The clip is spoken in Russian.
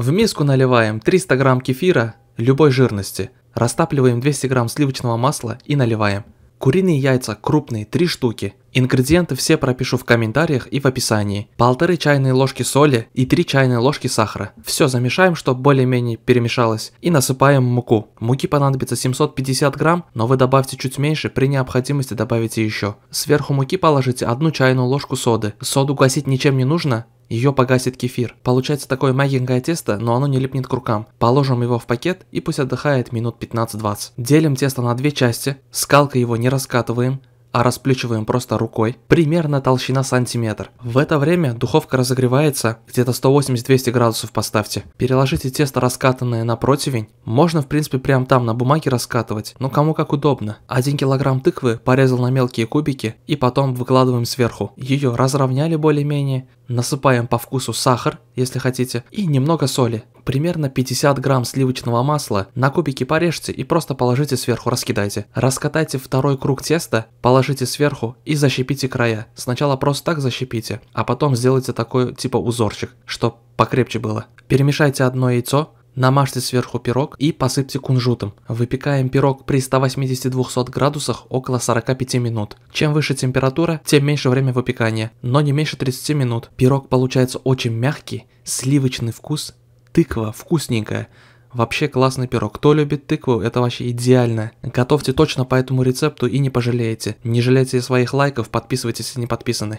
В миску наливаем 300 грамм кефира любой жирности, растапливаем 200 грамм сливочного масла и наливаем. Куриные яйца крупные 3 штуки. Ингредиенты все пропишу в комментариях и в описании. Полторы чайные ложки соли и 3 чайные ложки сахара. Все замешаем, чтобы более-менее перемешалось. И насыпаем муку. Муки понадобится 750 грамм, но вы добавьте чуть меньше, при необходимости добавите еще. Сверху муки положите одну чайную ложку соды. Соду гасить ничем не нужно, ее погасит кефир. Получается такое мягенькое тесто, но оно не липнет к рукам. Положим его в пакет и пусть отдыхает минут 15-20. Делим тесто на две части, скалкой его не раскатываем, а расплющиваем просто рукой, примерно толщина сантиметр. В это время духовка разогревается, где-то 180-200 градусов поставьте. Переложите тесто раскатанное на противень, можно в принципе прям там на бумаге раскатывать, но кому как удобно. 1 килограмм тыквы порезал на мелкие кубики и потом выкладываем сверху. Ее разровняли более-менее, насыпаем по вкусу сахар, если хотите, и немного соли. Примерно 50 грамм сливочного масла на кубики порежьте и просто положите сверху, раскидайте. Раскатайте второй круг теста, положите сверху и защипите края. Сначала просто так защипите, а потом сделайте такой типа узорчик, чтоб покрепче было. Перемешайте одно яйцо, Намажьте сверху пирог и посыпьте кунжутом. Выпекаем пирог при 180-200 градусах около 45 минут. Чем выше температура, тем меньше время выпекания, но не меньше 30 минут. Пирог получается очень мягкий, сливочный вкус тыква вкусненькая. Вообще классный пирог. Кто любит тыкву, это вообще идеально. Готовьте точно по этому рецепту и не пожалеете. Не жалейте своих лайков, подписывайтесь, если не подписаны.